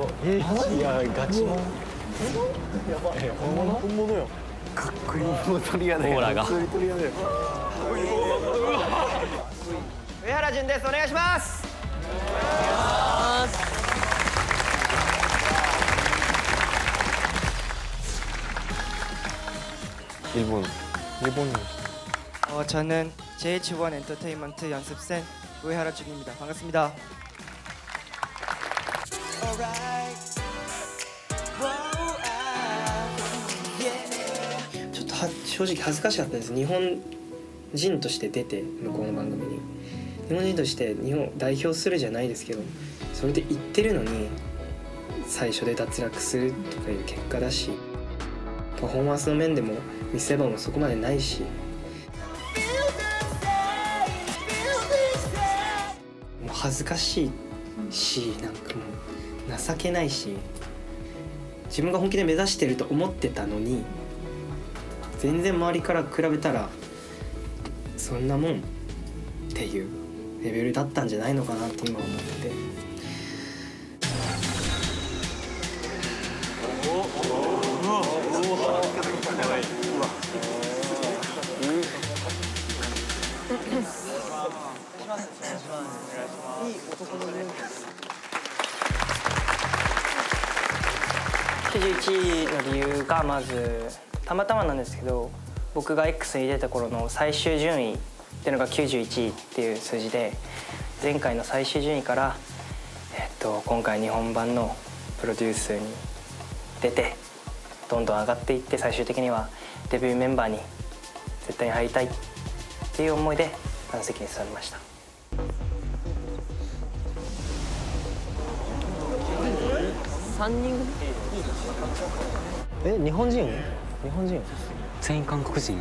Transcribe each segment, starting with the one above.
뭐, 예, 같이, 야, 같이. 어머나? 어머나요? 그, 소리가 나요. 어머나가. 소리가 나요. 외할아준데 소네가시마스! 일본. 일본인. 어, 저는 JH1 엔터테인먼트 연습생 우에하라 준입니다. 반갑습니다. ちょっとは正直恥ずかしかったです日本人として出て向こうの番組に。日本人として日本を代表するじゃないですけどそれで言ってるのに最初で脱落するとかいう結果だしパフォーマンスの面でも見せ場もそこまでないし。もう恥ずかしいしなんかもう情けないし自分が本気で目指してると思ってたのに全然周りから比べたらそんなもんっていうレベルだったんじゃないのかなって今思ってて。91位の理由がまずたまたまなんですけど僕が X に出た頃の最終順位っていうのが91位っていう数字で前回の最終順位から、えっと、今回日本版のプロデュースに出てどんどん上がっていって最終的にはデビューメンバーに絶対に入りたいっていう思いで満席に座りました。え日本人？日本人？全員韓国人。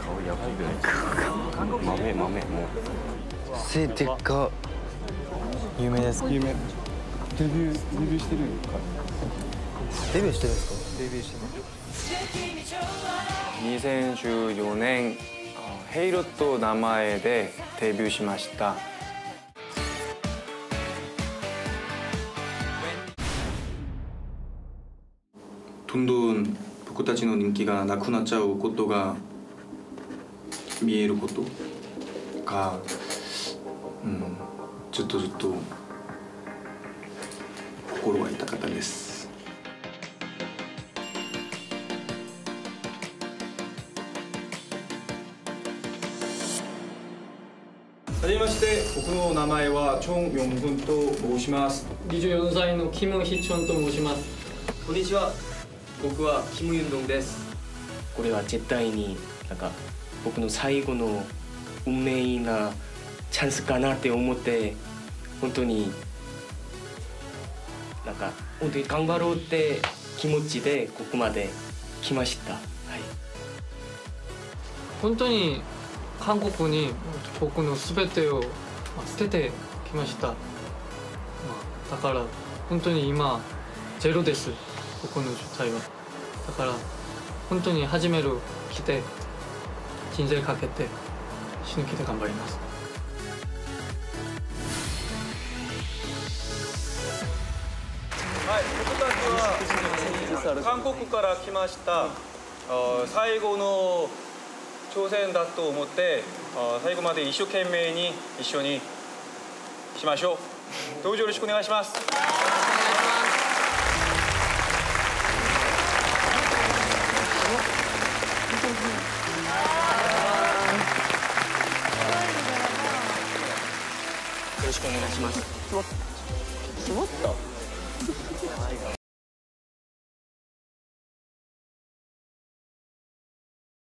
顔やばい。ぐらい豆豆もう。背でっか。有名です有名。デビューデビューしてるデビューしてるんですか？デビューして2014年あヘイロと名前でデビューしましたどんどん僕たちの人気がなくなっちゃうことが見えることが、うん、ずっとずっと心が痛かったです。はじめまして僕の名前はチョン・ヨングンと申します24歳のキム・ヒチョンと申しますこんにちは僕はキム・ユンドンです。これは絶対になんか僕の最後の運命なチャンスかなって思って本当になんか本当に頑張ろうって気持ちでここまで来ました、はい、本当に韓国に僕の全てをまあ捨ててきました、まあ、だから本当に今ゼロです僕の状態はだから本当に始める来て人生かけて死ぬ気で頑張りますはい、僕たちは韓国から来ました。あ最後の挑戦だと思って、あ最後まで一生懸命に一緒にしましょう。どうぞよろしくお願いします。ます。決まった